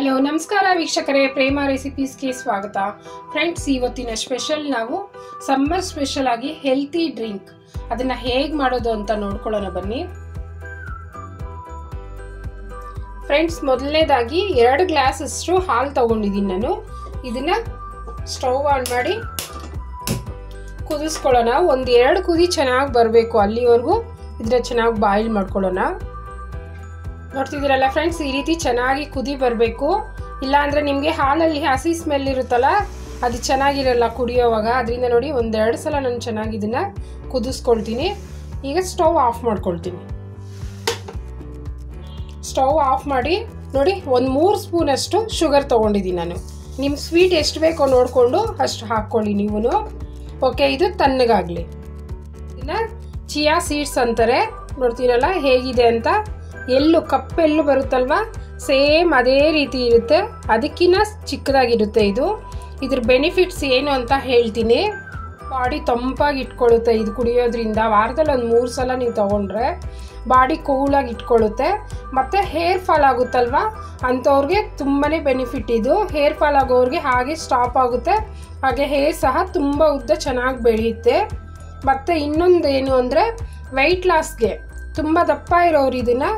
Hello, ನಮಸ್ಕಾರ ವೀಕ್ಷಕರೇ, ಪ್ರೇಮ ರೆಸಿಪೀಸ್ಗೆ ಸ್ವಾಗತ. ಫ್ರೆಂಡ್ಸ್, ಇವತ್ತಿನ ಸ್ಪೆಷಲ್ ನಾವು ಸಮ್ಮರ್ ಸ್ಪೆಷಲ್ ಆಗಿ ಹೆಲ್ತಿ ಡ್ರಿಂಕ್. ಅದನ್ನ ಹೇಗೆ ಮಾಡೋದು ಅಂತ ನೋಡ್ಕೊಳ್ಳೋಣ ಬನ್ನಿ. ಫ್ರೆಂಡ್ಸ್, ಮೊದಲನೇದಾಗಿ ಎರಡು ಗ್ಲಾಸ್ ಅಷ್ಟು ಹಾಲು ತಗೊಂಡಿದ್ದೀನಿ ನಾನು. ಇದನ್ನ ಸ್ಟವ್ ಆನ್ ಮಾಡಿ ಕುದಿಸ್ಕೊಳ್ಳೋಣ. ಒಂದು ಎರಡು ಕುದಿ ಚೆನ್ನಾಗಿ ಬರಬೇಕು ಅಲ್ಲಿವರೆಗೂ. ಇದನ್ನ ಚೆನ್ನಾಗಿ ಬಾಯ್ಲ್ ಮಾಡ್ಕೊಳ್ಳೋಣ. ನೋಡ್ತಿದ್ದೀರಲ್ಲ ಫ್ರೆಂಡ್ಸ್ ಈ ರೀತಿ ಚೆನ್ನಾಗಿ ಕುದಿ ಬರಬೇಕು. ಇಲ್ಲಾಂದರೆ ನಿಮಗೆ ಹಾಲಲ್ಲಿ ಹಸಿ ಸ್ಮೆಲ್ ಇರುತ್ತಲ್ಲ, ಅದು ಚೆನ್ನಾಗಿರಲ್ಲ ಕುಡಿಯೋವಾಗ. ಅದರಿಂದ ನೋಡಿ ಒಂದೆರಡು ಸಲ ನಾನು ಚೆನ್ನಾಗಿ ಇದನ್ನು ಕುದಿಸ್ಕೊಳ್ತೀನಿ. ಈಗ ಸ್ಟವ್ ಆಫ್ ಮಾಡ್ಕೊಳ್ತೀನಿ. ಸ್ಟವ್ ಆಫ್ ಮಾಡಿ, ನೋಡಿ ಒಂದು ಮೂರು ಸ್ಪೂನಷ್ಟು ಶುಗರ್ ತೊಗೊಂಡಿದ್ದೀನಿ ನಾನು. ನಿಮ್ಮ ಸ್ವೀಟ್ ಎಷ್ಟು ಬೇಕೋ ನೋಡಿಕೊಂಡು ಅಷ್ಟು ಹಾಕ್ಕೊಳ್ಳಿ ನೀವು ಓಕೆ ಇದು ತಣ್ಣಗಾಗಲಿ. ಇನ್ನು ಚಿಯಾ ಸೀಡ್ಸ್ ಅಂತಾರೆ. ನೋಡ್ತೀರಲ್ಲ, ಹೇಗಿದೆ ಅಂತ. ಎಲ್ಲು ಕಪ್ಪೆಲ್ಲು ಬರುತ್ತಲ್ವ? ಸೇಮ್ ಅದೇ ರೀತಿ ಇರುತ್ತೆ. ಅದಕ್ಕಿಂತ ಚಿಕ್ಕದಾಗಿರುತ್ತೆ ಇದು. ಇದ್ರ ಬೆನಿಫಿಟ್ಸ್ ಏನು ಅಂತ ಹೇಳ್ತೀನಿ. ಬಾಡಿ ತಂಪಾಗಿ ಇಟ್ಕೊಳ್ಳುತ್ತೆ ಇದು ಕುಡಿಯೋದ್ರಿಂದ. ವಾರದಲ್ಲಿ ಒಂದು ಮೂರು ಸಲ ನೀವು ತೊಗೊಂಡ್ರೆ ಬಾಡಿ ಕೂಲಾಗಿ ಇಟ್ಕೊಳ್ಳುತ್ತೆ ಮತ್ತು ಹೇರ್ ಫಾಲ್ ಆಗುತ್ತಲ್ವ? ಅಂಥವ್ರಿಗೆ ತುಂಬಾ ಬೆನಿಫಿಟ್ ಇದು. ಹೇರ್ ಫಾಲ್ ಆಗೋರಿಗೆ ಹಾಗೆ ಸ್ಟಾಪ್ ಆಗುತ್ತೆ. ಹಾಗೆ ಹೇರ್ ಸಹ ತುಂಬ ಉದ್ದ ಚೆನ್ನಾಗಿ ಬೆಳೆಯುತ್ತೆ. ಮತ್ತು ಇನ್ನೊಂದು ಏನು ಅಂದರೆ ವೆಯ್ಟ್ ಲಾಸ್ಗೆ ತುಂಬ ದಪ್ಪ ಇರೋರು ಇದನ್ನು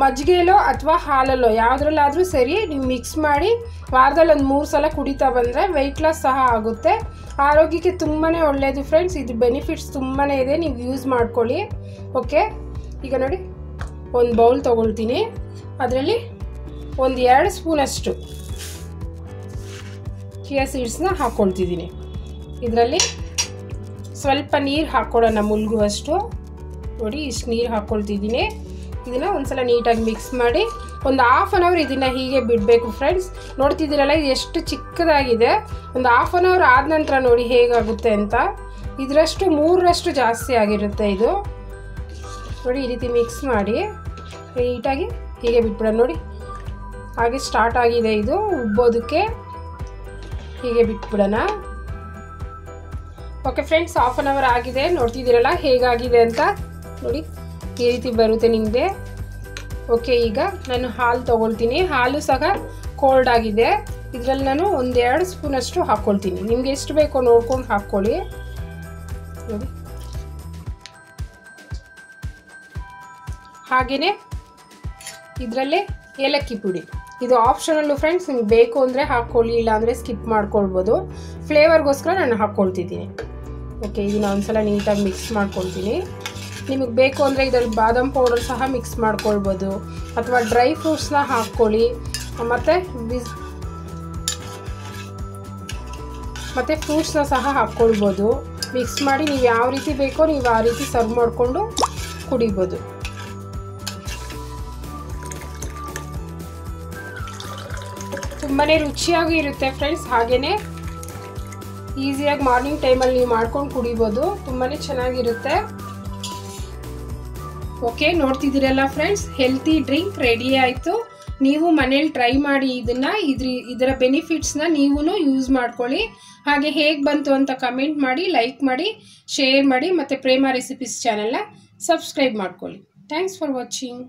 ಮಜ್ಜಿಗೆಲೋ ಅಥವಾ ಹಾಲಲ್ಲೋ, ಯಾವುದ್ರಲ್ಲಾದರೂ ಸರಿ ನೀವು ಮಿಕ್ಸ್ ಮಾಡಿ ವಾರದಲ್ಲಿ ಒಂದು ಮೂರು ಸಲ ಕುಡಿತಾ ಬಂದರೆ ವೆಯ್ಟ್ ಲಾಸ್ ಸಹ ಆಗುತ್ತೆ. ಆರೋಗ್ಯಕ್ಕೆ ತುಂಬಾ ಒಳ್ಳೆಯದು ಫ್ರೆಂಡ್ಸ್ ಇದು ಬೆನಿಫಿಟ್ಸ್ ತುಂಬಾ ಇದೆ. ನೀವು ಯೂಸ್ ಮಾಡ್ಕೊಳ್ಳಿ. ಓಕೆ ಈಗ ನೋಡಿ, ಒಂದು ಬೌಲ್ ತೊಗೊಳ್ತೀನಿ. ಅದರಲ್ಲಿ ಒಂದು ಎರಡು ಸ್ಪೂನಷ್ಟು ಚಿಯಾ ಸೀಡ್ಸ್ನ ಹಾಕ್ಕೊಳ್ತಿದ್ದೀನಿ ಇದರಲ್ಲಿ ಸ್ವಲ್ಪ ನೀರು ಹಾಕ್ಕೊಳ್ಳೋಣ ಮುಳುಗುವಷ್ಟು ನೋಡಿ, ಇಷ್ಟು ನೀರು ಹಾಕ್ಕೊಳ್ತಿದ್ದೀನಿ ಇದನ್ನು ಒಂದ್ಸಲ ನೀಟಾಗಿ ಮಿಕ್ಸ್ ಮಾಡಿ, ಒಂದು ಹಾಫ್ ಆನ್ ಅವರ್ ಇದನ್ನ ಹೀಗೆ ಬಿಡಬೇಕು ಫ್ರೆಂಡ್ಸ್ ನೋಡ್ತಿದ್ದೀರಲ್ಲ, ಇದು ಎಷ್ಟು ಚಿಕ್ಕದಾಗಿದೆ. ಒಂದು ಹಾಫ್ ಆನ್ ಅವರ್ ಆದ ನಂತರ ನೋಡಿ ಹೇಗಾಗುತ್ತೆ ಅಂತ. ಇದರಷ್ಟು ಮೂರರಷ್ಟು ಜಾಸ್ತಿ ಆಗಿರುತ್ತೆ ಇದು. ನೋಡಿ, ಈ ರೀತಿ ಮಿಕ್ಸ್ ಮಾಡಿ, ನೀಟಾಗಿ ಹೀಗೆ ಬಿಟ್ಬಿಡೋಣ ನೋಡಿ. ಹಾಗೆ ಸ್ಟಾರ್ಟ್ ಆಗಿದೆ ಇದು, ಉಬ್ಬೋದಕ್ಕೆ ಹೀಗೆ ಬಿಟ್ಬಿಡೋಣ. Okay friends half an hour ಆಗಿದೆ. ನೋಡ್ತಿದ್ದೀರಲ್ಲ, ಹೇಗಾಗಿದೆ ಅಂತ. ನೋಡಿ. ಈ ರೀತಿ ಬರುತ್ತೆ ನಿಮಗೆ ಓಕೆ ಈಗ ನಾನು ಹಾಲು ತೊಗೊಳ್ತೀನಿ. ಹಾಲು ಸಹ ಕೋಲ್ಡ್ ಆಗಿದೆ. ಇದರಲ್ಲಿ ನಾನು ಒಂದೆರಡು ಸ್ಪೂನಷ್ಟು ಹಾಕ್ಕೊಳ್ತೀನಿ ನಿಮ್ಗೆ ಎಷ್ಟು ಬೇಕೋ ನೋಡ್ಕೊಂಡು ಹಾಕ್ಕೊಳ್ಳಿ. ನೋಡಿ. ಹಾಗೆಯೇ ಇದರಲ್ಲೇ ಏಲಕ್ಕಿ ಪುಡಿ. ಇದು ಆಪ್ಷನಲ್ಲು ಫ್ರೆಂಡ್ಸ್ ನಿಮ್ಗೆ ಬೇಕು ಅಂದರೆ ಹಾಕ್ಕೊಳ್ಳಿ ಇಲ್ಲಾಂದರೆ ಸ್ಕಿಪ್ ಮಾಡ್ಕೊಳ್ಬೋದು. ಫ್ಲೇವರ್ಗೋಸ್ಕರ ನಾನು ಹಾಕ್ಕೊಳ್ತಿದ್ದೀನಿ. ಓಕೆ ಇದನ್ನ ಒಂದ್ಸಲ ನೀಟಾಗಿ ಮಿಕ್ಸ್ ಮಾಡ್ಕೊಳ್ತೀನಿ. ನಿಮಗೆ ಬೇಕು ಅಂದರೆ ಇದರಲ್ಲಿ ಬಾದಾಮ್ ಪೌಡರ್ ಸಹ ಮಿಕ್ಸ್ ಮಾಡ್ಕೊಳ್ಬೋದು. ಅಥವಾ ಡ್ರೈ ಫ್ರೂಟ್ಸ್ನ ಹಾಕ್ಕೊಳ್ಳಿ. ಮತ್ತು ಬಿಸ್ ಮತ್ತು ಫ್ರೂಟ್ಸ್ನ ಸಹ ಹಾಕ್ಕೊಳ್ಬೋದು. ಮಿಕ್ಸ್ ಮಾಡಿ ನೀವು ಯಾವ ರೀತಿ ಬೇಕೋ ನೀವು ಆ ರೀತಿ ಸರ್ವ್ ಮಾಡಿಕೊಂಡು ಕುಡಿಬೋದು. ತುಂಬಾ ರುಚಿಯಾಗಿ ಇರುತ್ತೆ ಫ್ರೆಂಡ್ಸ್ ಹಾಗೆಯೇ ಈಸಿಯಾಗಿ ಮಾರ್ನಿಂಗ್ ಟೈಮಲ್ಲಿ ನೀವು ಮಾಡ್ಕೊಂಡು ಕುಡಿಬೋದು. ತುಂಬಾ ಚೆನ್ನಾಗಿರುತ್ತೆ. ಓಕೆ ನೋಡ್ತಿದ್ದೀರಲ್ಲ ಫ್ರೆಂಡ್ಸ್ ಹೆಲ್ತಿ ಡ್ರಿಂಕ್ ರೆಡಿ ಆಯಿತು. ನೀವು ಮನೇಲಿ ಟ್ರೈ ಮಾಡಿ ಇದನ್ನು, ಇದ್ರ, ಇದರ ಬೆನಿಫಿಟ್ಸ್ನ ನೀವೂ ಯೂಸ್ ಮಾಡ್ಕೊಳ್ಳಿ. ಹಾಗೆ ಹೇಗೆ ಬಂತು ಅಂತ ಕಮೆಂಟ್ ಮಾಡಿ ಲೈಕ್ ಮಾಡಿ ಶೇರ್ ಮಾಡಿ, ಮತ್ತು ಪ್ರೇಮ ರೆಸಿಪೀಸ್ ಚಾನೆಲ್ನ ಸಬ್ಸ್ಕ್ರೈಬ್ ಮಾಡ್ಕೊಳ್ಳಿ. Thanks for watching